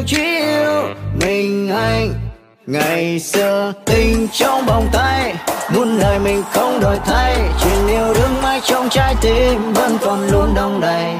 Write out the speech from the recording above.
theo chỉ yêu mình anh ngày xưa tình trong vòng tay. Muôn lời mình không đổi thay. Chuyện yêu đương mãi trong trái tim vẫn còn luôn đong đầy.